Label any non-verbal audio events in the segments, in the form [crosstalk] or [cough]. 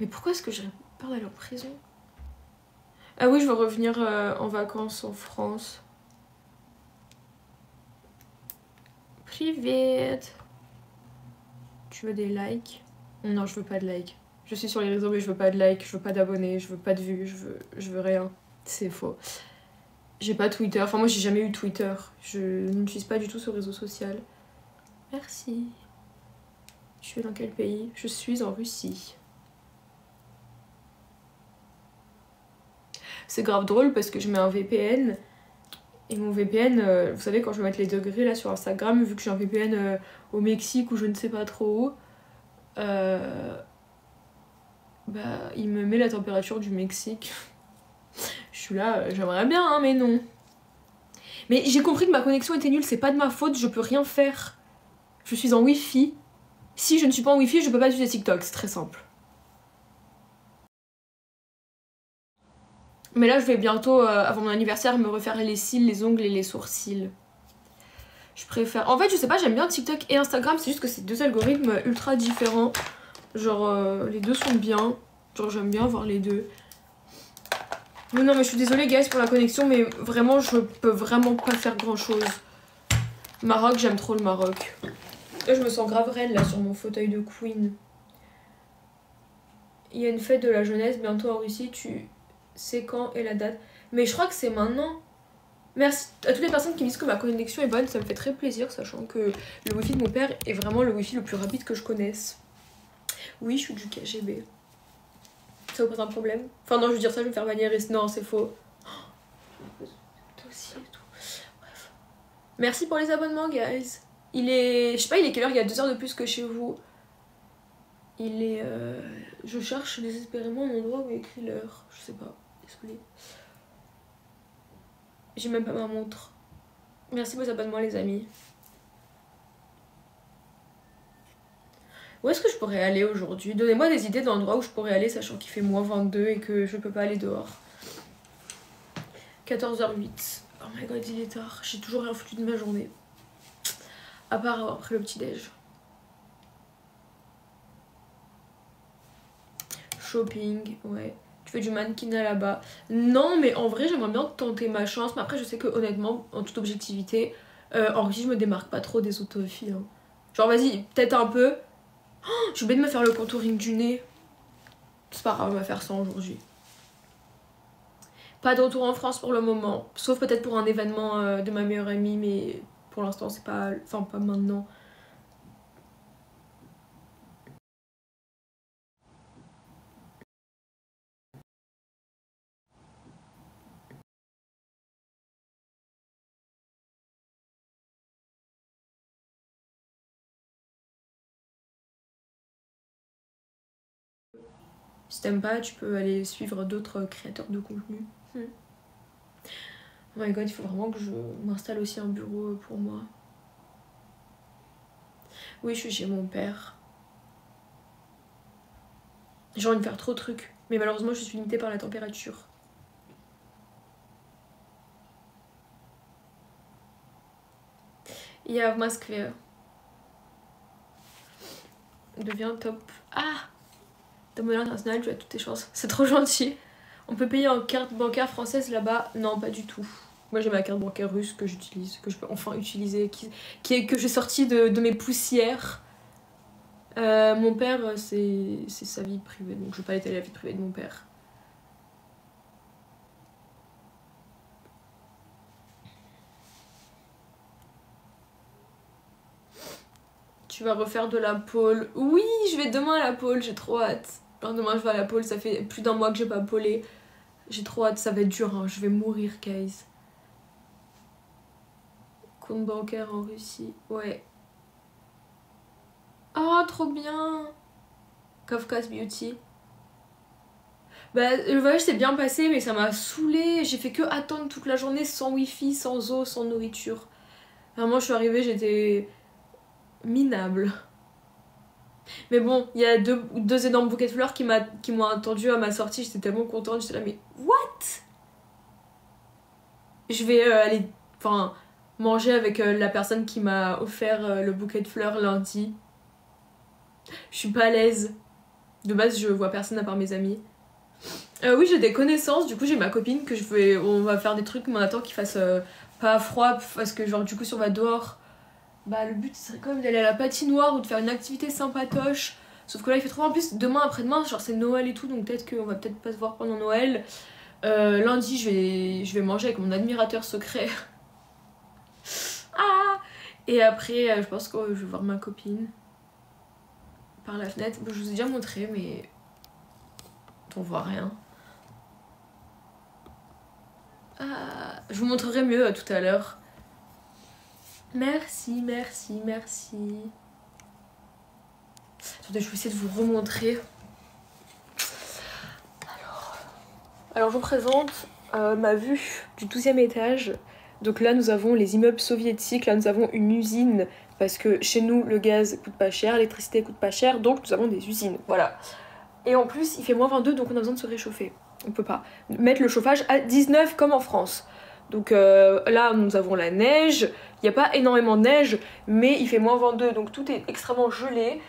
Mais pourquoi est-ce que je parle d'aller en prison? Ah oui, je veux revenir euh, en vacances en France. Private. Tu veux des likes? Non, je veux pas de likes. Je suis sur les réseaux mais je veux pas de likes, je veux pas d'abonnés, je veux pas de vues, je veux, je veux rien. C'est faux. J'ai pas Twitter, enfin moi j'ai jamais eu Twitter. Je n'utilise pas du tout ce réseau social. Merci. Je suis dans quel pays? Je suis en Russie. C'est grave drôle parce que je mets un VPN et mon VPN, euh, vous savez quand je vais mettre les degrés là sur Instagram, vu que j'ai un VPN euh, au Mexique ou je ne sais pas trop où, euh, bah il me met la température du Mexique. [laughs] je suis là, j'aimerais bien hein, mais non. Mais j'ai compris que ma connexion était nulle, c'est pas de ma faute, je peux rien faire. Je suis en Wi-Fi. Si je ne suis pas en Wi-Fi, je peux pas utiliser TikTok, c'est très simple. Mais là, je vais bientôt, euh, avant mon anniversaire, me refaire les cils, les ongles et les sourcils. Je préfère... En fait, je sais pas, j'aime bien TikTok et Instagram, c'est juste que c'est deux algorithmes ultra différents. Genre, euh, les deux sont bien. Genre, j'aime bien voir les deux. Non, mais je suis désolée, guys, pour la connexion, mais vraiment, je peux vraiment pas faire grand-chose. Maroc, j'aime trop le Maroc. Là, je me sens grave reine, là, sur mon fauteuil de queen. Il y a une fête de la jeunesse bientôt en Russie, tu c'est quand et la date. Mais je crois que c'est maintenant. Merci à toutes les personnes qui me disent que ma connexion est bonne, ça me fait très plaisir, sachant que le wifi de mon père est vraiment le wifi le plus rapide que je connaisse. Oui, je suis du KGB. Ça vous pose un problème? Enfin non, je veux dire ça, je vais me faire bannir et non, c'est faux. [gasps] Et tout. Bref. Merci pour les abonnements, guys. Il est... Je sais pas, il est quelle heure? Il y a deux heures de plus que chez vous. Il est... Euh... Je cherche désespérément un endroit où il écrit l'heure. Je sais pas. J'ai même pas ma montre. Merci pour vos abonnements les amis. Où est-ce que je pourrais aller aujourd'hui? Donnez-moi des idées d'endroits où je pourrais aller sachant qu'il fait moins 22 et que je peux pas aller dehors. 14h08. Oh my god, il est tard. J'ai toujours rien foutu de ma journée. À part après le petit-déj. Shopping, ouais tu fais du mannequinat là-bas. Non, mais en vrai, j'aimerais bien tenter ma chance. Mais après, je sais que honnêtement, en toute objectivité, euh, en Russie, je me démarque pas trop des autres filles. Hein. Genre, vas-y, peut-être un peu. Oh, J'ai oublié de me faire le contouring du nez. C'est pas grave, on va faire ça aujourd'hui. Pas de retour en France pour le moment. Sauf peut-être pour un événement euh, de ma meilleure amie, mais pour l'instant, c'est pas. Enfin, pas maintenant. Si t'aimes pas, tu peux aller suivre d'autres créateurs de contenu. Hmm. Oh my god, il faut vraiment que je m'installe aussi un bureau pour moi. Oui, je suis chez mon père. J'ai envie de faire trop de trucs, mais malheureusement, je suis limitée par la température. Il y a Moskva. Devient top. Ah tu as toutes tes chances. C'est trop gentil. On peut payer en carte bancaire française là-bas? Non, pas du tout. Moi j'ai ma carte bancaire russe que j'utilise, que je peux enfin utiliser, qui, est, que j'ai sorti de, de, mes poussières. Euh, mon père, c'est sa vie privée, donc je vais pas étaler la vie privée de mon père. Tu vas refaire de la pôle. Oui, je vais demain à la pôle, j'ai trop hâte demain je vais à la pôle, ça fait plus d'un mois que j'ai pas polé. J'ai trop hâte, ça va être dur, hein. je vais mourir, guys. Compte bancaire en Russie, ouais. Ah, trop bien Kafka's Beauty. Bah, le voyage s'est bien passé, mais ça m'a saoulé. J'ai fait que attendre toute la journée sans wifi, sans eau, sans nourriture. Vraiment, je suis arrivée, j'étais minable. Mais bon, il y a deux, deux énormes bouquets de fleurs qui m'ont attendu à ma sortie. J'étais tellement contente. J'étais là, mais what? Je vais euh, aller enfin, manger avec euh, la personne qui m'a offert euh, le bouquet de fleurs lundi. Je suis pas à l'aise. De base, je vois personne à part mes amis. Oui, j'ai des connaissances. Du coup, j'ai ma copine que je vais. On va faire des trucs, mais on attend qu'il fasse pas froid parce que, genre, du coup, si on va dehors, bah le but serait quand même d'aller à la patinoire ou de faire une activité sympatoche. Sauf que là, il fait trop. En plus, demain après-demain, genre, c'est Noël et tout, donc peut-être qu'on va peut-être pas se voir pendant Noël. Euh, lundi, je vais, manger avec mon admirateur secret. [laughs] ah Et après, euh, je pense que je vais voir ma copine par la fenêtre. je vous ai déjà montré, mais on voit rien. Ah, je vous montrerai mieux euh, tout à l'heure. Merci, merci, merci. Attendez, je vais essayer de vous remontrer. Alors, je vous présente euh, ma vue du 12e étage. Donc là, nous avons les immeubles soviétiques. Là, nous avons une usine parce que chez nous, le gaz coûte pas cher, l'électricité coûte pas cher. Donc, nous avons des usines. Voilà. Et en plus, il fait moins 22, donc on a besoin de se réchauffer. On peut pas mettre le chauffage à 19 comme en France. Donc euh, là, nous avons la neige. Il n'y a pas énormément de neige, mais il fait moins 22, donc tout est extrêmement gelé.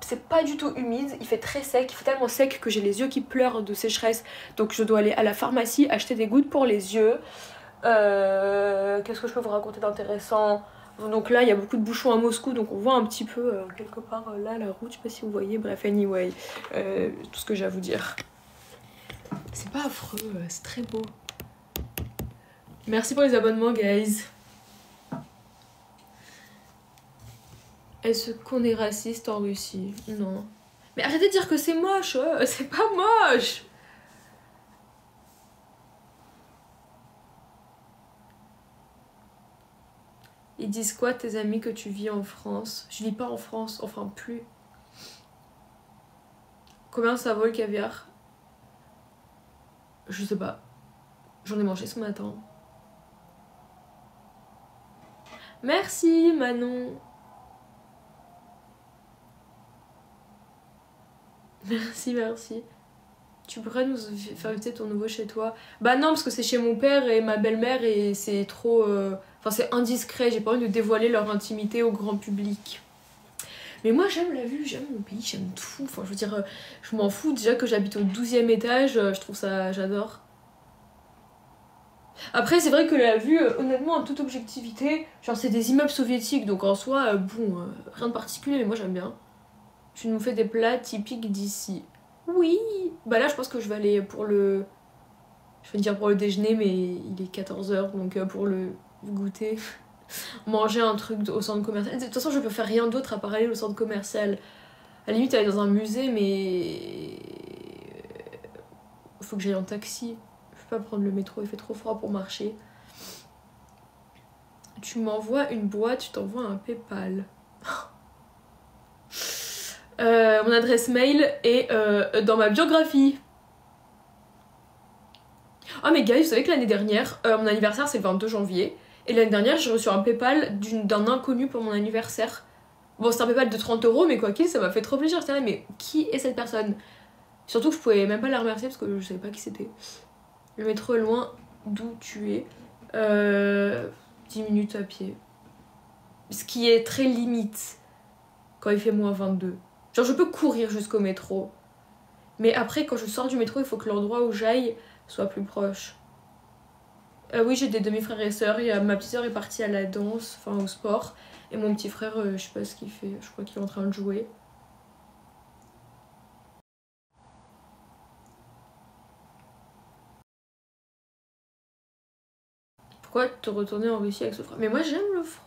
C'est pas du tout humide, il fait très sec. Il fait tellement sec que j'ai les yeux qui pleurent de sécheresse. Donc je dois aller à la pharmacie acheter des gouttes pour les yeux. Euh, qu'est-ce que je peux vous raconter d'intéressant? Donc là, il y a beaucoup de bouchons à Moscou, donc on voit un petit peu euh, quelque part là la route, je sais pas si vous voyez. Bref, anyway, tout ce que j'ai à vous dire. C'est pas affreux, c'est très beau. Merci pour les abonnements, guys. Est-ce qu'on est raciste en Russie? Non. Mais arrêtez de dire que c'est moche, euh, [laughs] c'est pas moche Ils disent quoi tes amis que tu vis en France? Je vis pas en France, enfin plus. Combien ça vaut le caviar? Je sais pas. J'en ai mangé ce matin. Merci Manon. Merci, merci. Tu pourrais nous faire visiter ton nouveau chez toi Bah non, parce que c'est chez mon père et ma belle-mère et c'est trop... Euh, enfin, c'est indiscret, j'ai pas envie de dévoiler leur intimité au grand public. Mais moi j'aime la vue, j'aime mon pays, j'aime tout. Enfin, je veux dire, euh, je m'en fous déjà que j'habite au 12e étage, euh, je trouve ça, j'adore. Après, c'est vrai que la vue, euh, honnêtement, en toute objectivité, genre c'est des immeubles soviétiques, donc en soi, euh, bon, euh, rien de particulier, mais moi j'aime bien. Tu nous fais des plats typiques d'ici. Oui Bah là, je pense que je vais aller pour le... Je vais dire pour le déjeuner, mais il est 14h, donc pour le goûter, [laughs] manger un truc au centre commercial. De toute façon, je peux faire rien d'autre à part aller au centre commercial. À la limite, aller dans un musée, mais... Faut que j'aille en taxi pas prendre le métro, il fait trop froid pour marcher. Tu m'envoies une boîte, tu t'envoies un PayPal. [laughs] Euh, mon adresse mail est euh, dans ma biographie. Ah mais guys, vous savez que l'année dernière, euh, mon anniversaire c'est le 22 janvier. Et l'année dernière, j'ai reçu un PayPal d'un inconnu pour mon anniversaire. Bon, c'est un PayPal de 30 euros, mais quoi qu'il, ça m'a fait trop plaisir. mais qui est cette personne? Surtout que je pouvais même pas la remercier parce que je savais pas qui c'était. Le métro est loin d'où tu es. Euh, 10 minutes à pied. Ce qui est très limite quand il fait moins 22. Genre je peux courir jusqu'au métro. Mais après quand je sors du métro, il faut que l'endroit où j'aille soit plus proche. Euh, oui, j'ai des demi-frères et sœurs. Ma petite sœur est partie à la danse, enfin au sport. Et mon petit frère, euh, je sais pas ce qu'il fait. Je crois qu'il est en train de jouer. Pourquoi te retourner en Russie avec ce froid? Mais moi j'aime le froid.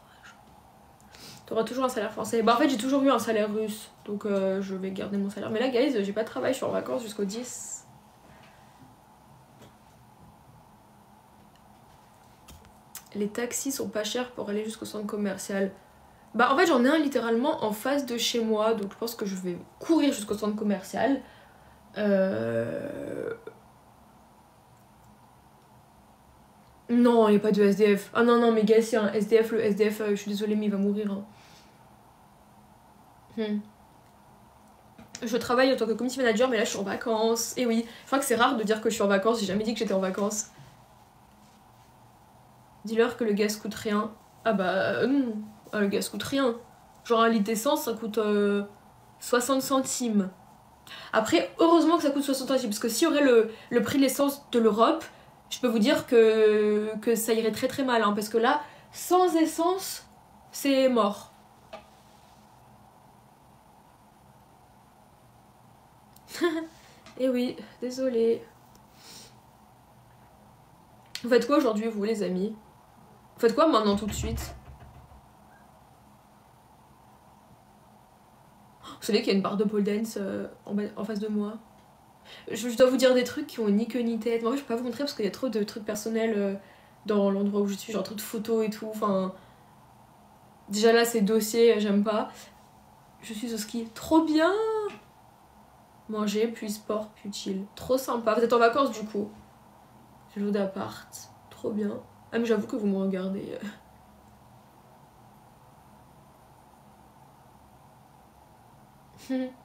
T'auras toujours un salaire français. Bah en fait j'ai toujours eu un salaire russe. Donc euh, je vais garder mon salaire. Mais là guys, j'ai pas de travail, je suis en vacances jusqu'au 10. Les taxis sont pas chers pour aller jusqu'au centre commercial. Bah en fait j'en ai un littéralement en face de chez moi. Donc je pense que je vais courir jusqu'au centre commercial. Euh... Non, il n'y a pas de SDF. Ah non, non, mais gars, c'est un SDF. Le SDF, euh, je suis désolée, mais il va mourir. Hein. Hmm. Je travaille en tant que community manager, mais là, je suis en vacances. Et oui, je crois que c'est rare de dire que je suis en vacances. J'ai jamais dit que j'étais en vacances. Dis-leur que le gaz coûte rien. Ah bah non, ah, le gaz coûte rien. Genre un litre d'essence, ça coûte 60 euh, centimes. Après, heureusement que ça coûte 60 centimes, parce que s'il y aurait le prix de l'essence de l'Europe, je peux vous dire que, que ça irait très très mal, hein, parce que là, sans essence, c'est mort. Et [laughs] eh oui, désolé. Vous faites quoi aujourd'hui, vous, les amis? Vous faites quoi maintenant, tout de suite? Vous savez qu'il y a une barre de pole dance euh, en, face de moi je, dois vous dire des trucs qui ont ni queue ni tête. Moi, je peux pas vous montrer parce qu'il y a trop de trucs personnels euh, dans l'endroit où je suis, genre trop de photos et tout. Enfin, déjà là, ces dossiers, j'aime pas. Je suis au ski. Trop bien Manger, puis sport, puis chill. Trop sympa. Vous êtes en vacances du coup Je joue d'appart. Trop bien. Ah mais j'avoue que vous me regardez. [laughs]